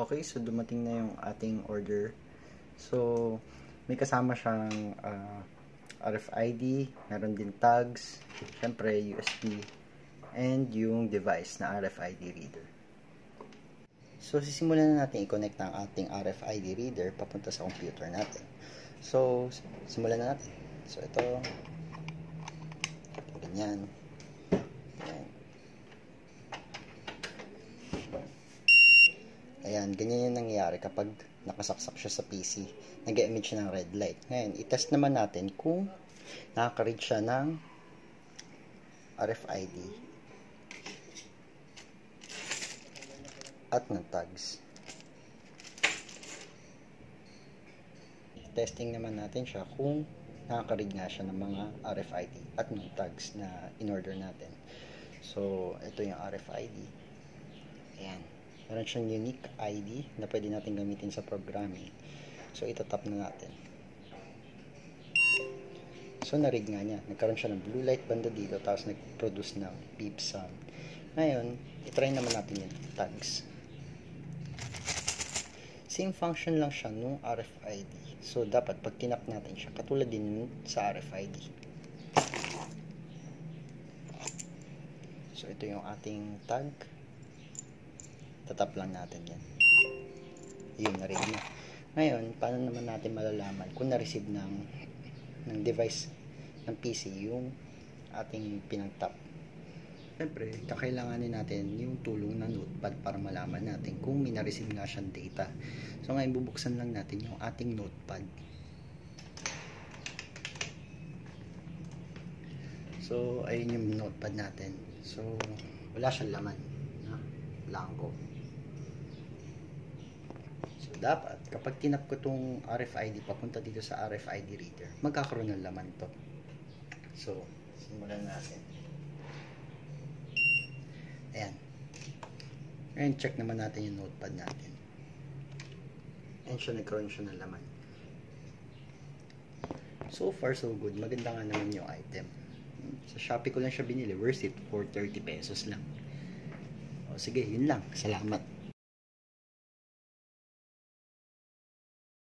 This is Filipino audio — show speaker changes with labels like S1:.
S1: Okay, so dumating na yung ating order. So, may kasama siyang uh, RFID, meron din tags, syempre USB, and yung device na RFID reader. So, sisimulan na natin i-connect ang ating RFID reader papunta sa computer natin. So, simulan na natin. So, ito, ganyan. Ayan, ganyan yung nangyayari kapag nakasaksak siya sa PC. Nag-emit siya ng red light. Ngayon, itest naman natin kung nakaka-read siya ng RFID at ng tags. Testing naman natin siya kung nakaka-read nga siya ng mga RFID at ng tags na in-order natin. So, ito yung RFID. Ayan meron siyang unique ID na pwede natin gamitin sa programming. So, itatap na natin. So, narig nga niya. Nagkaroon siya ng blue light banda dito, tapos nag-produce ng beep sound. Ngayon, itry naman natin yung tags. Same function lang siya nung RFID. So, dapat pag tinap natin siya, katulad din sa RFID. So, ito yung ating tag tatap lang natin yan yun na ngayon paano naman natin malalaman kung na-receive ng ng device ng PC yung ating pinagtap Siyempre, kakailanganin natin yung tulong ng notepad para malaman natin kung may na-receive nga siyang data. So ngayon, bubuksan lang natin yung ating notepad. So, ayun yung notepad natin. So, wala siyang laman. Na? Blanco dapat kapag tinap ko tong RFID papunta dito sa RFID reader magkakaroon ng laman to. So simulan natin. Ayan. Ngayon check naman natin yung notepad natin. Ayan siya nagkaroon siya ng laman. So far so good. Maganda nga naman yung item. Sa Shopee ko lang siya binili. Worth it for 30 pesos lang. O sige yun lang. Salamat